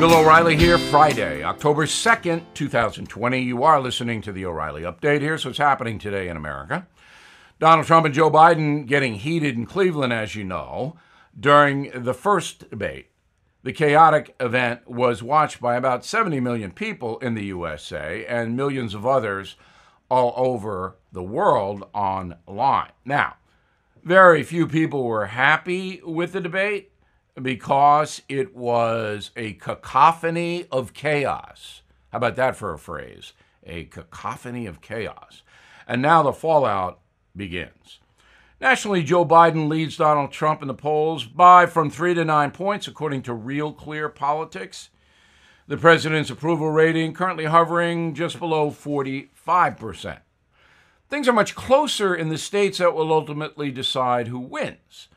Bill O'Reilly here, Friday, October 2nd, 2020. You are listening to the O'Reilly Update. Here's what's happening today in America. Donald Trump and Joe Biden getting heated in Cleveland, as you know, during the first debate. The chaotic event was watched by about 70 million people in the USA and millions of others all over the world online. Now, very few people were happy with the debate because it was a cacophony of chaos. How about that for a phrase? A cacophony of chaos. And now the fallout begins. Nationally, Joe Biden leads Donald Trump in the polls by from three to nine points, according to Real Clear Politics. The president's approval rating currently hovering just below 45%. Things are much closer in the states that will ultimately decide who wins.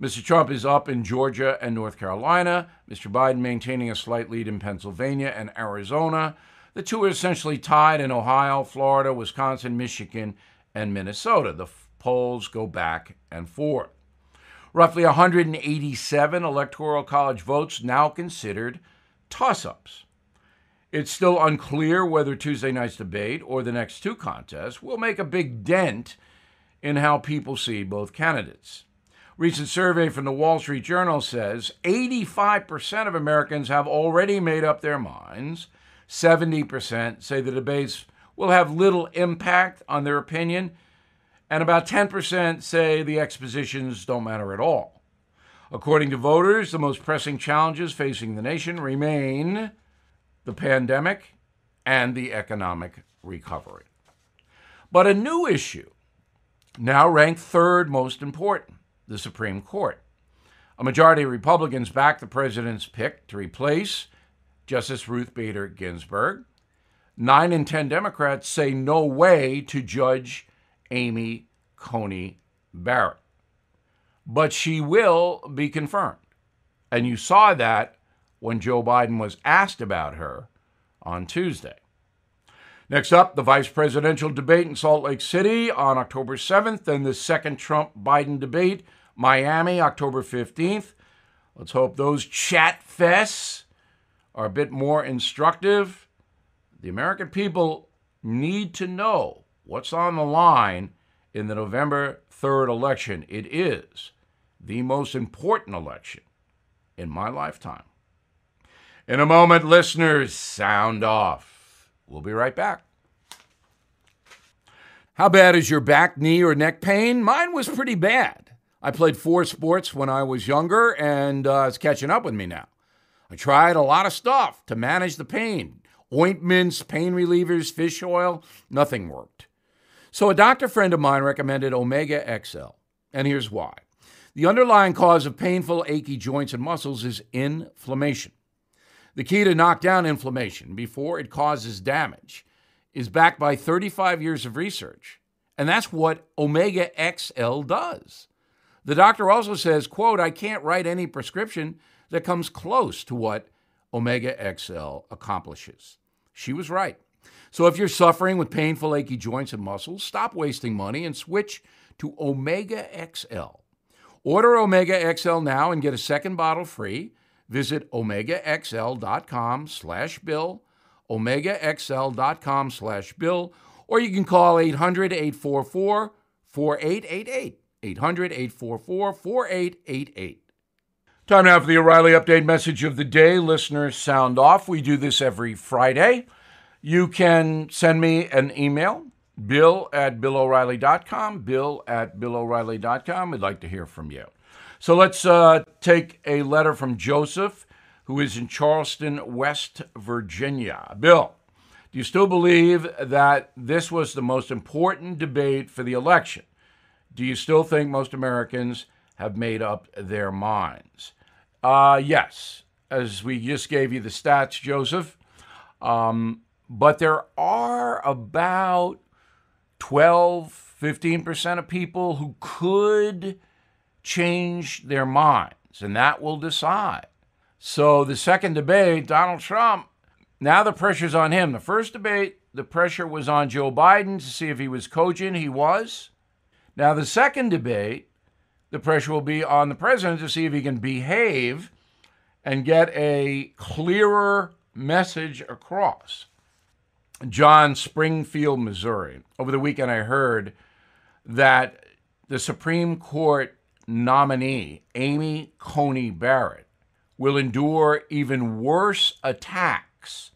Mr. Trump is up in Georgia and North Carolina, Mr. Biden maintaining a slight lead in Pennsylvania and Arizona. The two are essentially tied in Ohio, Florida, Wisconsin, Michigan, and Minnesota. The polls go back and forth. Roughly 187 electoral college votes now considered toss ups. It's still unclear whether Tuesday night's debate or the next two contests will make a big dent in how people see both candidates. Recent survey from the Wall Street Journal says 85% of Americans have already made up their minds. 70% say the debates will have little impact on their opinion, and about 10% say the expositions don't matter at all. According to voters, the most pressing challenges facing the nation remain the pandemic and the economic recovery. But a new issue, now ranked third most important the Supreme Court. A majority of Republicans backed the president's pick to replace Justice Ruth Bader Ginsburg. Nine in 10 Democrats say no way to Judge Amy Coney Barrett. But she will be confirmed. And you saw that when Joe Biden was asked about her on Tuesday. Next up, the vice presidential debate in Salt Lake City on October 7th, and the second Trump Biden debate, Miami, October 15th. Let's hope those chat fests are a bit more instructive. The American people need to know what's on the line in the November 3rd election. It is the most important election in my lifetime. In a moment, listeners, sound off. We'll be right back. How bad is your back, knee, or neck pain? Mine was pretty bad. I played four sports when I was younger, and uh, it's catching up with me now. I tried a lot of stuff to manage the pain ointments, pain relievers, fish oil, nothing worked. So a doctor friend of mine recommended Omega XL, and here's why. The underlying cause of painful, achy joints and muscles is inflammation. The key to knock down inflammation before it causes damage is backed by 35 years of research. And that's what Omega XL does. The doctor also says, quote, I can't write any prescription that comes close to what Omega XL accomplishes. She was right. So if you're suffering with painful, achy joints and muscles, stop wasting money and switch to Omega XL. Order Omega XL now and get a second bottle free. Visit omegaxl.com slash bill, omegaxl.com slash bill, or you can call 800-844-4888, 800-844-4888. Time now for the O'Reilly Update message of the day. Listeners, sound off. We do this every Friday. You can send me an email, bill at billo'reilly.com, bill at billo'reilly.com. We'd like to hear from you. So let's uh, take a letter from Joseph, who is in Charleston, West Virginia. Bill, do you still believe that this was the most important debate for the election? Do you still think most Americans have made up their minds? Uh, yes, as we just gave you the stats, Joseph. Um, but there are about 12, 15% of people who could change their minds, and that will decide. So the second debate, Donald Trump, now the pressure's on him. The first debate, the pressure was on Joe Biden to see if he was cogent. He was. Now the second debate, the pressure will be on the president to see if he can behave and get a clearer message across. John, Springfield, Missouri. Over the weekend, I heard that the Supreme Court nominee, Amy Coney Barrett, will endure even worse attacks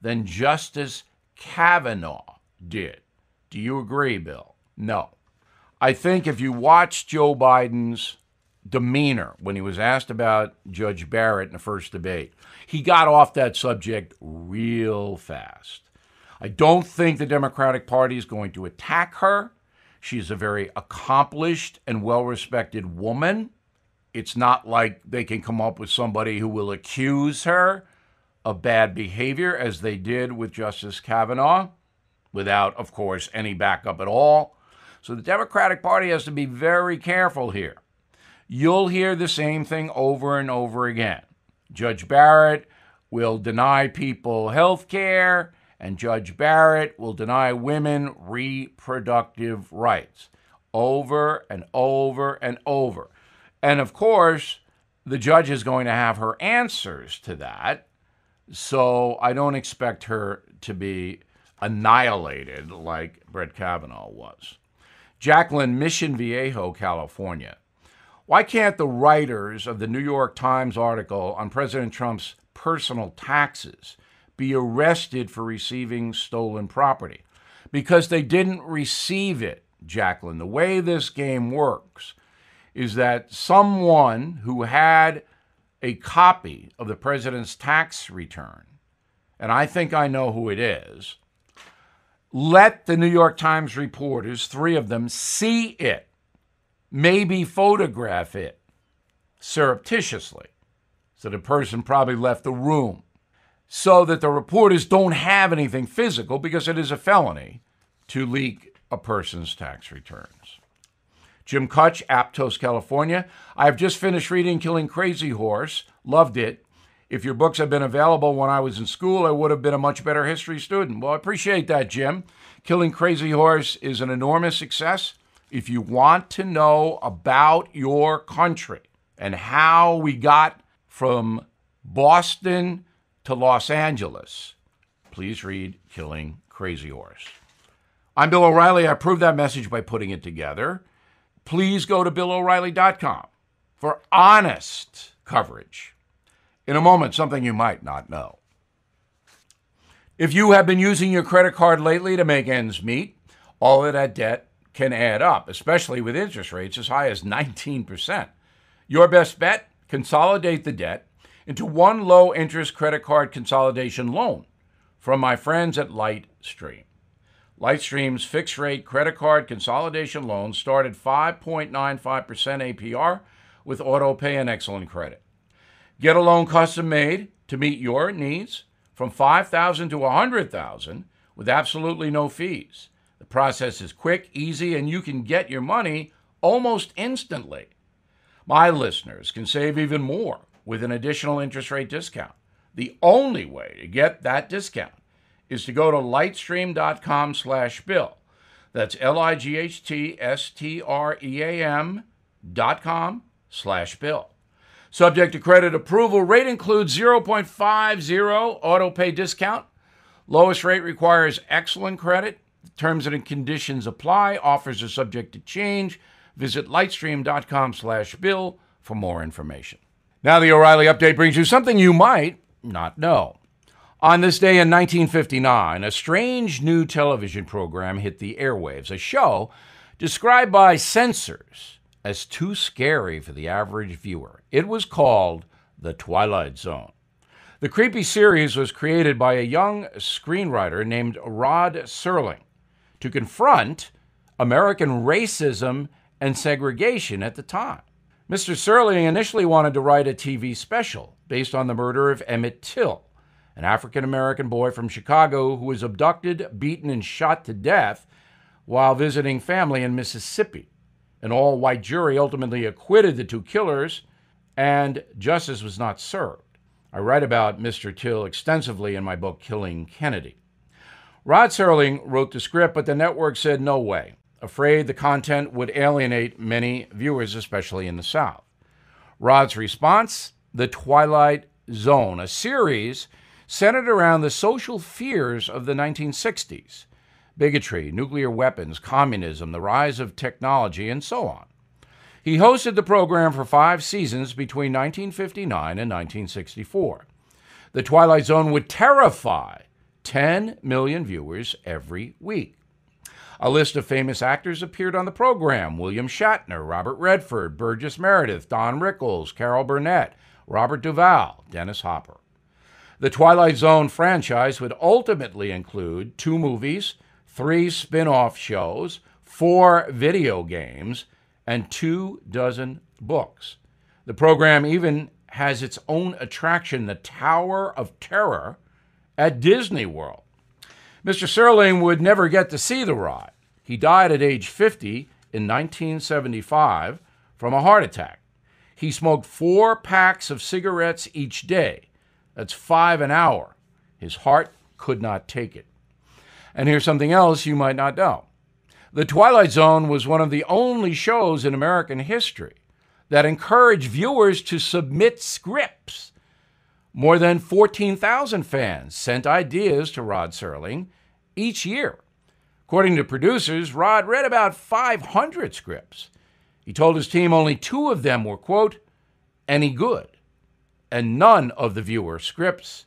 than Justice Kavanaugh did. Do you agree, Bill? No. I think if you watch Joe Biden's demeanor when he was asked about Judge Barrett in the first debate, he got off that subject real fast. I don't think the Democratic Party is going to attack her. She's a very accomplished and well respected woman. It's not like they can come up with somebody who will accuse her of bad behavior, as they did with Justice Kavanaugh, without, of course, any backup at all. So the Democratic Party has to be very careful here. You'll hear the same thing over and over again. Judge Barrett will deny people health care and Judge Barrett will deny women reproductive rights over and over and over. And of course, the judge is going to have her answers to that. So I don't expect her to be annihilated like Brett Kavanaugh was. Jacqueline, Mission Viejo, California. Why can't the writers of the New York Times article on President Trump's personal taxes be arrested for receiving stolen property because they didn't receive it, Jacqueline. The way this game works is that someone who had a copy of the president's tax return, and I think I know who it is, let the New York Times reporters, three of them, see it, maybe photograph it surreptitiously. So the person probably left the room so that the reporters don't have anything physical because it is a felony to leak a person's tax returns. Jim Kutch, Aptos, California. I have just finished reading Killing Crazy Horse. Loved it. If your books had been available when I was in school, I would have been a much better history student. Well, I appreciate that, Jim. Killing Crazy Horse is an enormous success. If you want to know about your country and how we got from Boston to Los Angeles, please read Killing Crazy Horse. I'm Bill O'Reilly. I proved that message by putting it together. Please go to BillO'Reilly.com for honest coverage. In a moment, something you might not know. If you have been using your credit card lately to make ends meet, all of that debt can add up, especially with interest rates as high as 19%. Your best bet consolidate the debt into one low interest credit card consolidation loan from my friends at Lightstream. Lightstream's fixed rate credit card consolidation loans start at 5.95% APR with auto pay and excellent credit. Get a loan custom made to meet your needs from 5000 to 100,000 with absolutely no fees. The process is quick, easy, and you can get your money almost instantly. My listeners can save even more with an additional interest rate discount. The only way to get that discount is to go to lightstream.com slash bill. That's L-I-G-H-T-S-T-R-E-A-M dot com slash bill. Subject to credit approval, rate includes 0.50 auto pay discount. Lowest rate requires excellent credit. Terms and conditions apply. Offers are subject to change. Visit lightstream.com slash bill for more information. Now, the O'Reilly update brings you something you might not know. On this day in 1959, a strange new television program hit the airwaves, a show described by censors as too scary for the average viewer. It was called The Twilight Zone. The creepy series was created by a young screenwriter named Rod Serling to confront American racism and segregation at the time. Mr. Serling initially wanted to write a TV special based on the murder of Emmett Till, an African American boy from Chicago who was abducted, beaten, and shot to death while visiting family in Mississippi. An all white jury ultimately acquitted the two killers, and justice was not served. I write about Mr. Till extensively in my book, Killing Kennedy. Rod Serling wrote the script, but the network said no way afraid the content would alienate many viewers, especially in the South. Rod's response The Twilight Zone, a series centered around the social fears of the 1960s bigotry, nuclear weapons, communism, the rise of technology, and so on. He hosted the program for five seasons between 1959 and 1964. The Twilight Zone would terrify 10 million viewers every week. A list of famous actors appeared on the program William Shatner, Robert Redford, Burgess Meredith, Don Rickles, Carol Burnett, Robert Duvall, Dennis Hopper. The Twilight Zone franchise would ultimately include two movies, three spin off shows, four video games, and two dozen books. The program even has its own attraction, the Tower of Terror, at Disney World. Mr. Serling would never get to see the ride. He died at age 50 in 1975 from a heart attack. He smoked four packs of cigarettes each day. That's five an hour. His heart could not take it. And here's something else you might not know The Twilight Zone was one of the only shows in American history that encouraged viewers to submit scripts. More than 14,000 fans sent ideas to Rod Serling each year. According to producers, Rod read about 500 scripts. He told his team only two of them were, quote, any good, and none of the viewer scripts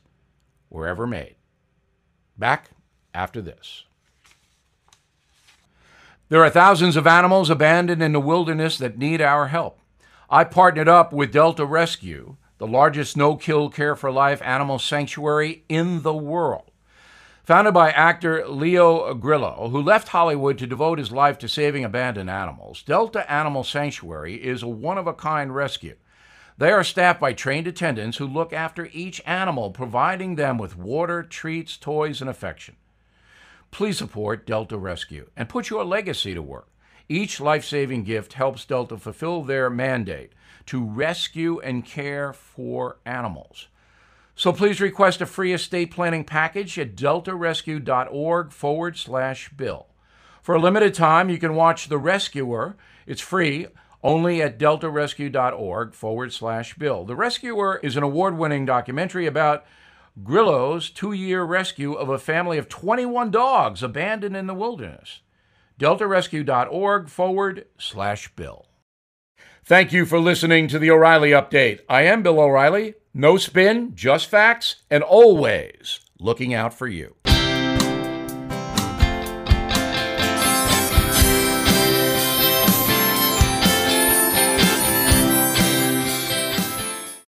were ever made. Back after this. There are thousands of animals abandoned in the wilderness that need our help. I partnered up with Delta Rescue, the largest no kill care for life animal sanctuary in the world. Founded by actor Leo Grillo, who left Hollywood to devote his life to saving abandoned animals, Delta Animal Sanctuary is a one of a kind rescue. They are staffed by trained attendants who look after each animal, providing them with water, treats, toys, and affection. Please support Delta Rescue and put your legacy to work. Each life saving gift helps Delta fulfill their mandate to rescue and care for animals. So please request a free estate planning package at deltarescue.org forward slash bill. For a limited time, you can watch The Rescuer. It's free only at deltarescue.org forward slash bill. The Rescuer is an award winning documentary about Grillo's two year rescue of a family of 21 dogs abandoned in the wilderness. DeltaRescue.org forward slash Bill. Thank you for listening to the O'Reilly Update. I am Bill O'Reilly. No spin, just facts, and always looking out for you.